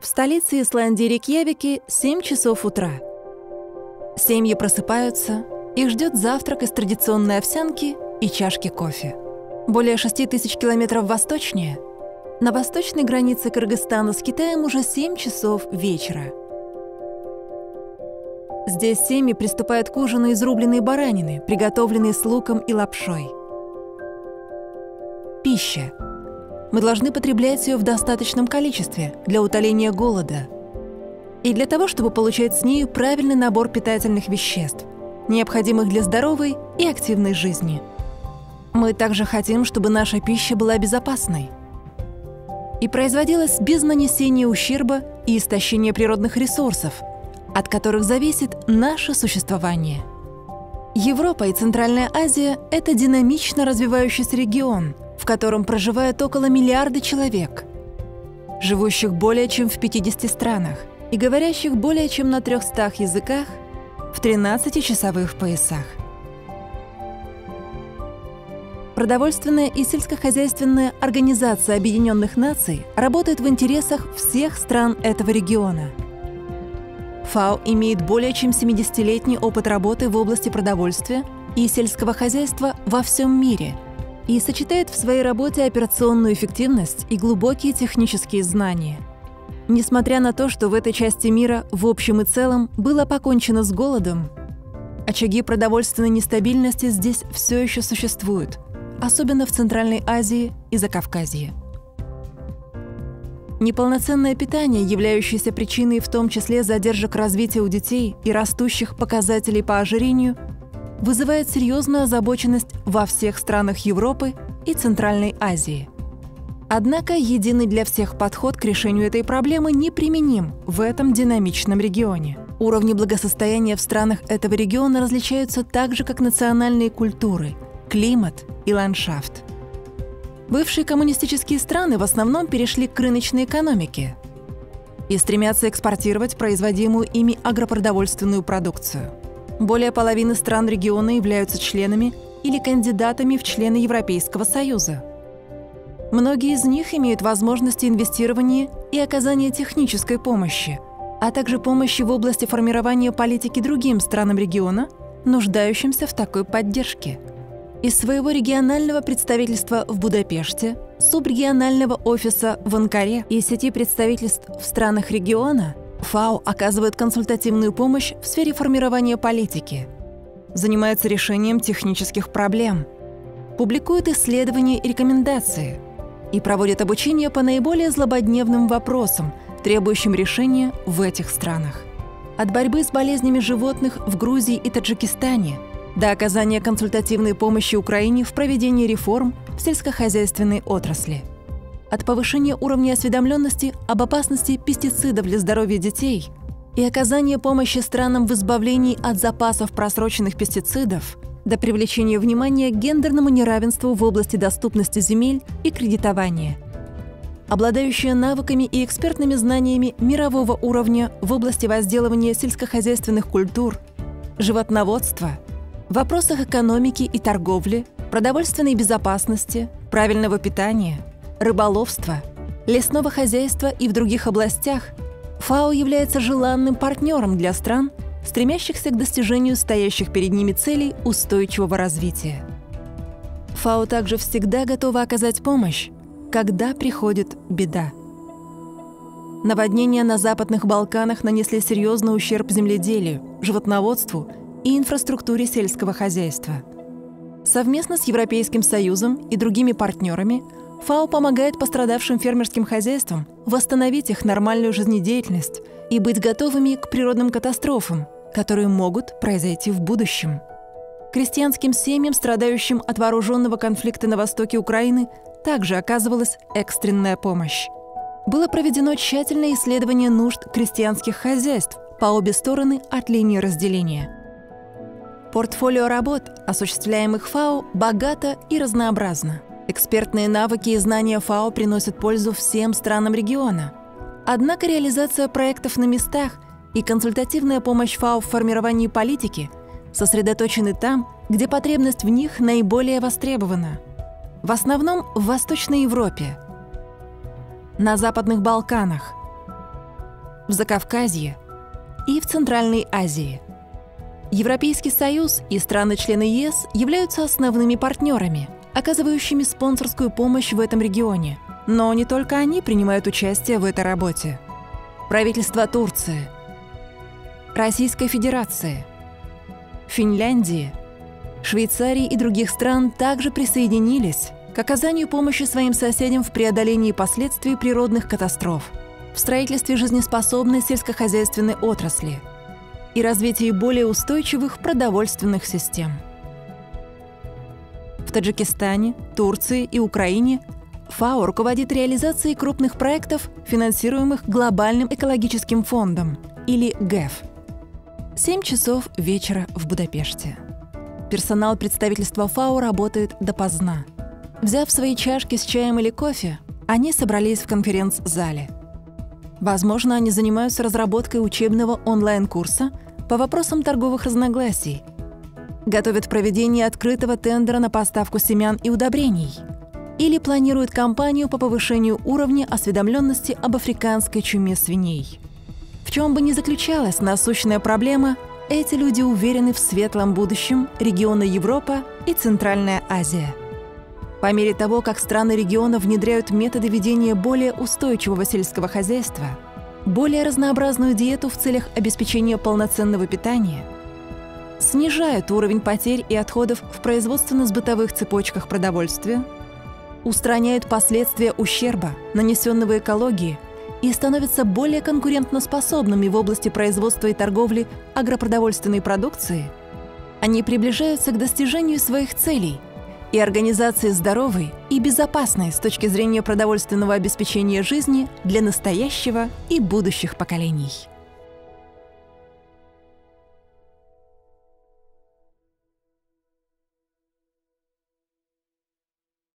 В столице Исландии Рейкьявике 7 часов утра. Семьи просыпаются, их ждет завтрак из традиционной овсянки и чашки кофе. Более 6 тысяч километров восточнее, на восточной границе Кыргызстана с Китаем уже 7 часов вечера. Здесь семьи приступают к ужину из рубленной баранины, приготовленной с луком и лапшой. Пища – мы должны потреблять ее в достаточном количестве для утоления голода и для того, чтобы получать с ней правильный набор питательных веществ, необходимых для здоровой и активной жизни. Мы также хотим, чтобы наша пища была безопасной и производилась без нанесения ущерба и истощения природных ресурсов, от которых зависит наше существование. Европа и Центральная Азия – это динамично развивающийся регион – в котором проживает около миллиарда человек, живущих более чем в 50 странах и говорящих более чем на 300 языках в 13-часовых поясах. Продовольственная и сельскохозяйственная организация Объединенных Наций работает в интересах всех стран этого региона. ФАО имеет более чем 70-летний опыт работы в области продовольствия и сельского хозяйства во всем мире – и сочетает в своей работе операционную эффективность и глубокие технические знания. Несмотря на то, что в этой части мира в общем и целом было покончено с голодом, очаги продовольственной нестабильности здесь все еще существуют, особенно в Центральной Азии и Закавказье. Неполноценное питание, являющееся причиной в том числе задержек развития у детей и растущих показателей по ожирению, вызывает серьезную озабоченность во всех странах Европы и Центральной Азии. Однако единый для всех подход к решению этой проблемы неприменим в этом динамичном регионе. Уровни благосостояния в странах этого региона различаются так же, как национальные культуры, климат и ландшафт. Бывшие коммунистические страны в основном перешли к рыночной экономике и стремятся экспортировать производимую ими агропродовольственную продукцию – более половины стран региона являются членами или кандидатами в члены Европейского Союза. Многие из них имеют возможности инвестирования и оказания технической помощи, а также помощи в области формирования политики другим странам региона, нуждающимся в такой поддержке. Из своего регионального представительства в Будапеште, субрегионального офиса в Анкаре и сети представительств в странах региона – ФАО оказывает консультативную помощь в сфере формирования политики, занимается решением технических проблем, публикует исследования и рекомендации и проводит обучение по наиболее злободневным вопросам, требующим решения в этих странах. От борьбы с болезнями животных в Грузии и Таджикистане до оказания консультативной помощи Украине в проведении реформ в сельскохозяйственной отрасли – от повышения уровня осведомленности об опасности пестицидов для здоровья детей и оказания помощи странам в избавлении от запасов просроченных пестицидов до привлечения внимания к гендерному неравенству в области доступности земель и кредитования. Обладающая навыками и экспертными знаниями мирового уровня в области возделывания сельскохозяйственных культур, животноводства, вопросах экономики и торговли, продовольственной безопасности, правильного питания – рыболовства, лесного хозяйства и в других областях, ФАО является желанным партнером для стран, стремящихся к достижению стоящих перед ними целей устойчивого развития. ФАО также всегда готова оказать помощь, когда приходит беда. Наводнения на Западных Балканах нанесли серьезный ущерб земледелию, животноводству и инфраструктуре сельского хозяйства. Совместно с Европейским Союзом и другими партнерами – ФАО помогает пострадавшим фермерским хозяйствам восстановить их нормальную жизнедеятельность и быть готовыми к природным катастрофам, которые могут произойти в будущем. Крестьянским семьям, страдающим от вооруженного конфликта на востоке Украины, также оказывалась экстренная помощь. Было проведено тщательное исследование нужд крестьянских хозяйств по обе стороны от линии разделения. Портфолио работ, осуществляемых ФАО, богато и разнообразно – Экспертные навыки и знания ФАО приносят пользу всем странам региона. Однако реализация проектов на местах и консультативная помощь ФАО в формировании политики сосредоточены там, где потребность в них наиболее востребована. В основном в Восточной Европе, на Западных Балканах, в Закавказье и в Центральной Азии. Европейский Союз и страны-члены ЕС являются основными партнерами, оказывающими спонсорскую помощь в этом регионе. Но не только они принимают участие в этой работе. Правительство Турции, Российской Федерации, Финляндии, Швейцарии и других стран также присоединились к оказанию помощи своим соседям в преодолении последствий природных катастроф, в строительстве жизнеспособной сельскохозяйственной отрасли и развитии более устойчивых продовольственных систем. В Таджикистане, Турции и Украине ФАО руководит реализацией крупных проектов, финансируемых Глобальным экологическим фондом, или ГЭФ. 7 часов вечера в Будапеште. Персонал представительства ФАО работает допоздна – Взяв свои чашки с чаем или кофе, они собрались в конференц-зале. Возможно, они занимаются разработкой учебного онлайн-курса по вопросам торговых разногласий, готовят проведение открытого тендера на поставку семян и удобрений или планируют кампанию по повышению уровня осведомленности об африканской чуме свиней. В чем бы ни заключалась насущная проблема, эти люди уверены в светлом будущем региона Европа и Центральная Азия – по мере того, как страны региона внедряют методы ведения более устойчивого сельского хозяйства, более разнообразную диету в целях обеспечения полноценного питания, снижают уровень потерь и отходов в производственно-сбытовых цепочках продовольствия, устраняют последствия ущерба, нанесенного экологии, и становятся более конкурентоспособными в области производства и торговли агропродовольственной продукции, они приближаются к достижению своих целей – и организации здоровой и безопасной с точки зрения продовольственного обеспечения жизни для настоящего и будущих поколений.